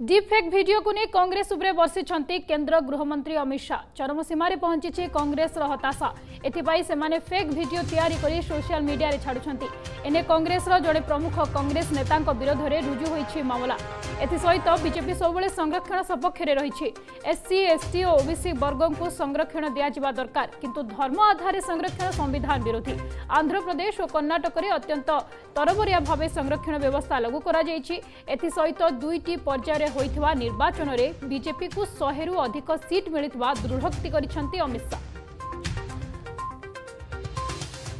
Deepfake ভিডিওকু নিয়ে কংগ্রেস উপরে বর্ষিছেন কেন্দ্র গৃহমন্ত্রী অমিত শাহ চরম সীমায় পৌঁছিছে কংগ্রেসর হতাশা ଏଥିପାଇଁ ସେମାନେ ଫେକ୍ ଭିଡିଓ ତିଆରି କରି ସୋସିଆଲ ମିଡିଆରେ ଛାଡୁଛନ୍ତି ଏନେ କଂଗ୍ରେସର ଜଣେ ପ୍ରମୁଖ କଂଗ୍ରେସ ନେତାଙ୍କ ବିରୋଧରେ ରୁଜୁ ହୋଇଛି ମାମଲା ଏଥିସହିତ ବିଜେପି ସବୁବେଳେ ସଂରକ୍ଷଣ ସପକ୍ଷରେ ରହିଛି ଏସ୍ସି ଏସ୍ଟି ଓ ଓବିସି ବର୍ଗଙ୍କୁ ସଂରକ୍ଷଣ ଦିଆଯିବା ଦରକାର କିନ୍ତୁ ଧର୍ମ ଆଧାରରେ ସଂରକ୍ଷଣ ସମ୍ବିଧାନ ବିରୋଧୀ ଆନ୍ଧ୍ରପ୍ରଦେଶ ଓ କର୍ଣ୍ଣାଟକରେ ଅତ୍ୟନ୍ତ ତରବରିଆ ଭାବେ ସଂରକ୍ଷଣ ବ୍ୟବସ୍ଥା ଲାଗୁ କରାଯାଇଛି ଏଥିସହିତ ଦୁଇଟି ପର୍ଯ୍ୟାୟରେ ହୋଇଥିବା ନିର୍ବାଚନରେ ବିଜେପିକୁ ଶହେରୁ ଅଧିକ ସିଟ୍ ମିଳିଥିବା ଦୃଢ଼ୋକ୍ତି କରିଛନ୍ତି ଅମିତ ଶାହା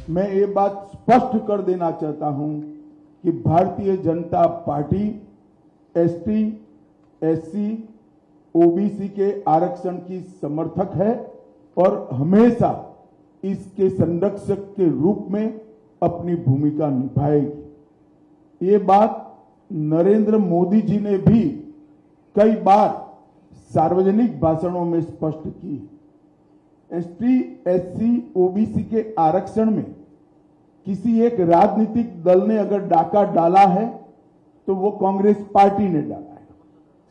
मैं ये बात स्पष्ट कर देना चाहता हूँ कि Bharatiya Janata party ST, SC, OBC के आरक्षण की समर्थक है और हमेशा इसके संरक्षक के रूप में अपनी भूमिका निभाएगी। ये बात नरेंद्र मोदी जी ने भी कई बार सार्वजनिक भाषणों में स्पष्ट की एसटी, एससी, ओबीसी के आरक्षण में किसी एक राजनीतिक दल ने अगर डाका डाला है तो वो कांग्रेस पार्टी ने डाला है।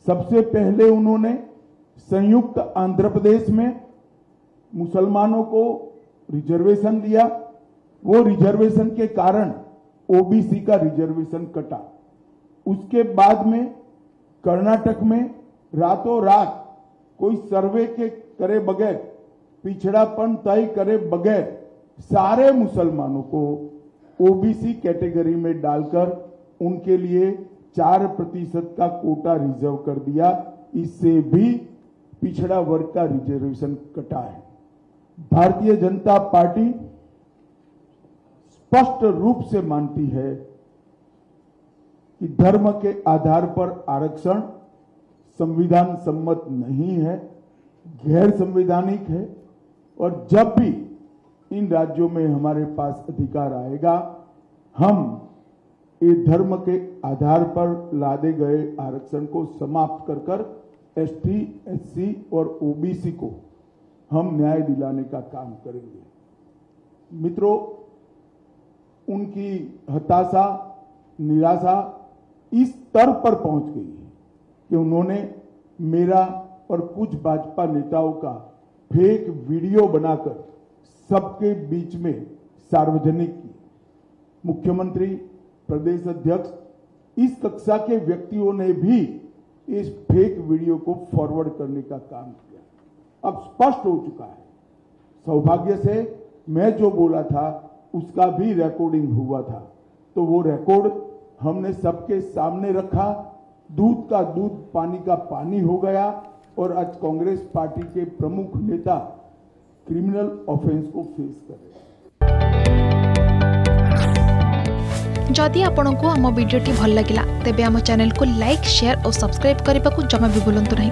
सबसे पहले उन्होंने संयुक्त आंध्र प्रदेश में मुसलमानों को रिजर्वेशन दिया। वो रिजर्वेशन के कारण ओबीसी का रिजर्वेशन कटा। उसके बाद में कर्नाटक में रातों रात कोई सर्वे के करे बगैर, पिछड़ापन तय करे बगैर सारे मुसलमानों को ओबीसी कैटेगरी में डालकर उनके लिए चार प्रतिशत का कोटा रिज़र्व कर दिया। इससे भी पिछड़ा वर्ग का रिजर्वेशन कटा है। भारतीय जनता पार्टी स्पष्ट रूप से मानती है कि धर्म के आधार पर आरक्षण संविधान सम्मत नहीं है, गैर संवैधानिक है और जब भी इन राज्यों में हमारे पास अधिकार आएगा। हम ये धर्म के आधार पर लादे गए आरक्षण को समाप्त कर कर एसटी, एससी और ओबीसी को हम न्याय दिलाने का काम करेंगे। मित्रों उनकी हताशा निराशा इस स्तर पर पहुँच गई है कि उन्होंने मेरा और कुछ भाजपा नेताओं का फेक वीडियो बनाकर सबके बीच में सार्वजनिक की। मुख्यमंत्री, प्रदेश अध्यक्ष, इस कक्षा के व्यक्तियों ने भी इस फेक वीडियो को फॉरवर्ड करने का काम किया। अब स्पष्ट हो चुका है। सौभाग्य से मैं जो बोला था, उसका भी रिकॉर्डिंग हुआ था। तो वो रिकॉर्ड हमने सबके सामने रखा। दूध का दूध, पानी का पानी हो गया और आज कांग्रेस पार्टी के प्रमुख नेता क्रिमिनल ऑफेंस को फेस कर रहे आपण जदि आपंक आम भिडी भल लगा तेब आम चैनल को लाइक शेयर और सब्सक्राइब करने को जमा भी बुलां नहीं।